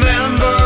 remember